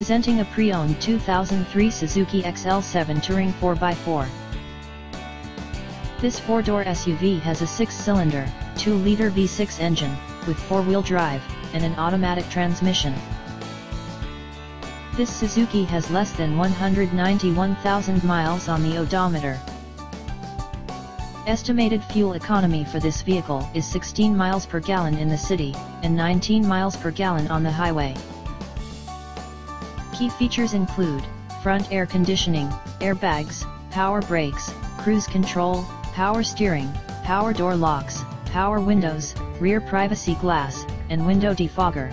Presenting a pre-owned 2003 Suzuki XL7 Touring 4x4. This four-door SUV has a six-cylinder, 2-liter V6 engine, with four-wheel drive, and an automatic transmission. This Suzuki has less than 191,000 miles on the odometer. Estimated fuel economy for this vehicle is 16 miles per gallon in the city, and 19 miles per gallon on the highway. Key features include, front air conditioning, airbags, power brakes, cruise control, power steering, power door locks, power windows, rear privacy glass, and window defogger.